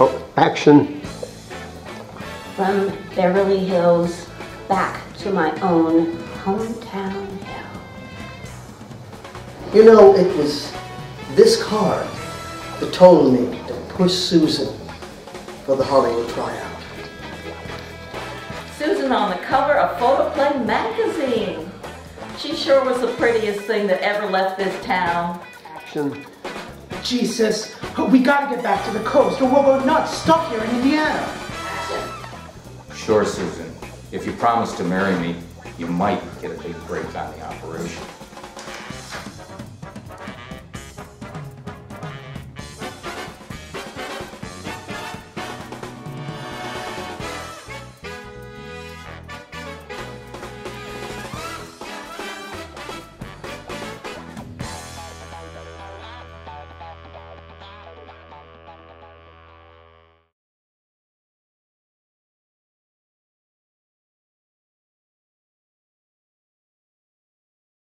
Oh, action. From Beverly Hills back to my own hometown. You know, it was this card that told me to push Susan for the Hollywood tryout. Susan on the cover of Photoplay magazine. She sure was the prettiest thing that ever left this town. Action. Jesus, we gotta get back to the coast or we'll go nuts stuck here in Indiana. Action. Sure, Susan. If you promise to marry me, you might get a big break on the operation.